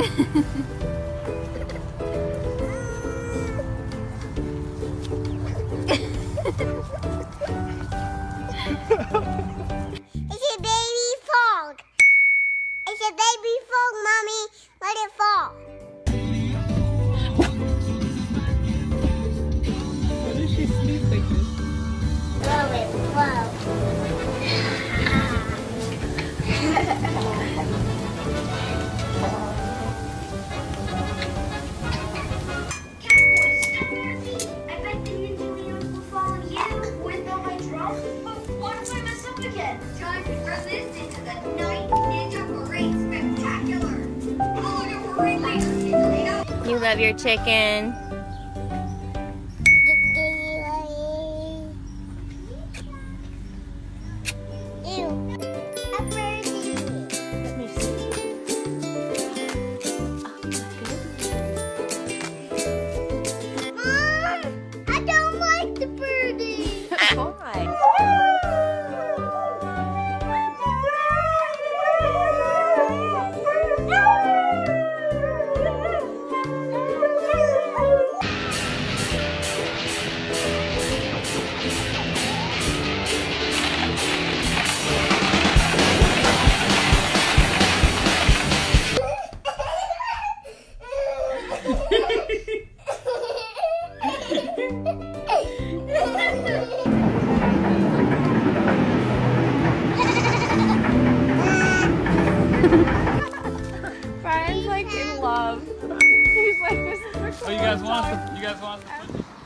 フフフフ。You love your chicken. it was. Oh, you guys want the, you guys want the